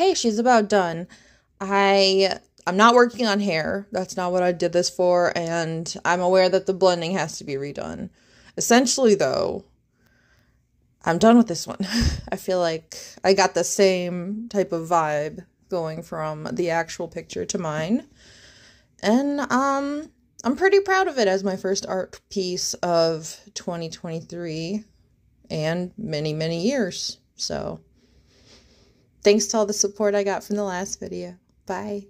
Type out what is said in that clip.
hey, she's about done. I I'm not working on hair. That's not what I did this for and I'm aware that the blending has to be redone. Essentially though, I'm done with this one. I feel like I got the same type of vibe going from the actual picture to mine. And um I'm pretty proud of it as my first art piece of 2023 and many many years. So thanks to all the support I got from the last video. Bye.